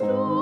story.